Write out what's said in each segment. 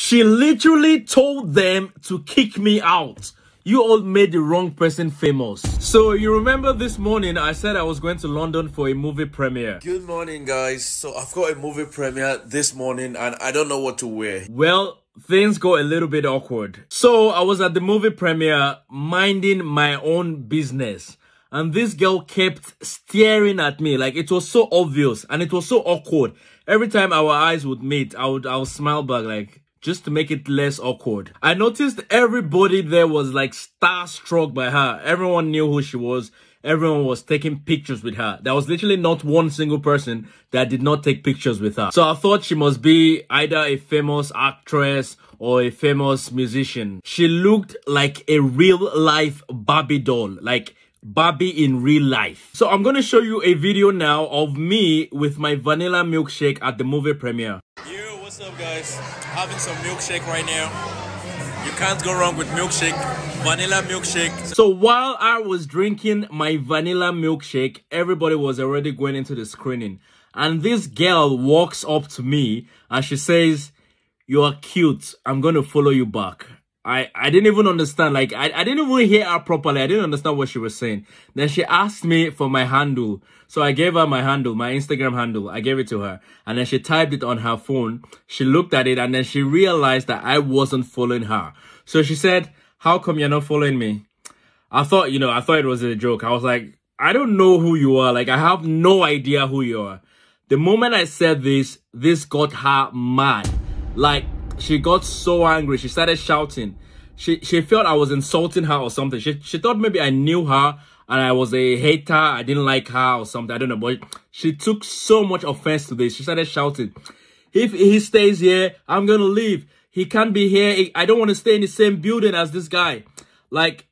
She literally told them to kick me out. You all made the wrong person famous. So you remember this morning I said I was going to London for a movie premiere. Good morning, guys. So I've got a movie premiere this morning and I don't know what to wear. Well, things got a little bit awkward. So I was at the movie premiere minding my own business. And this girl kept staring at me like it was so obvious and it was so awkward. Every time our eyes would meet, I would I would smile back like just to make it less awkward. I noticed everybody there was like starstruck by her. Everyone knew who she was. Everyone was taking pictures with her. There was literally not one single person that did not take pictures with her. So I thought she must be either a famous actress or a famous musician. She looked like a real life Barbie doll. Like Barbie in real life. So I'm going to show you a video now of me with my vanilla milkshake at the movie premiere. What's up, guys? Having some milkshake right now. You can't go wrong with milkshake. Vanilla milkshake. So while I was drinking my vanilla milkshake, everybody was already going into the screening. And this girl walks up to me and she says, you are cute. I'm going to follow you back. I, I didn't even understand. Like, I, I didn't even hear her properly. I didn't understand what she was saying. Then she asked me for my handle. So I gave her my handle, my Instagram handle. I gave it to her. And then she typed it on her phone. She looked at it and then she realized that I wasn't following her. So she said, how come you're not following me? I thought, you know, I thought it was a joke. I was like, I don't know who you are. Like, I have no idea who you are. The moment I said this, this got her mad. Like, she got so angry. She started shouting. She she felt I was insulting her or something. She she thought maybe I knew her and I was a hater. I didn't like her or something. I don't know. But she took so much offense to this. She started shouting, if he stays here, I'm to leave. He can't be here. I don't want to stay in the same building as this guy. Like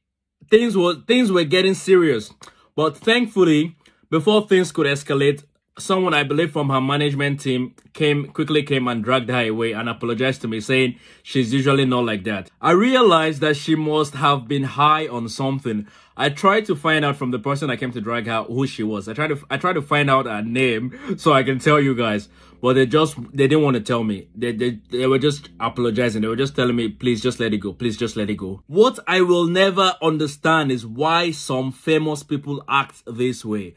things were things were getting serious. But thankfully, before things could escalate, someone I believe from her management team came quickly came and dragged her away and apologized to me saying she's usually not like that. I realized that she must have been high on something. I tried to find out from the person I came to drag her who she was. I tried to I tried to find out her name so I can tell you guys. But they just they didn't want to tell me. They they they were just apologizing. They were just telling me please just let it go. Please just let it go. What I will never understand is why some famous people act this way.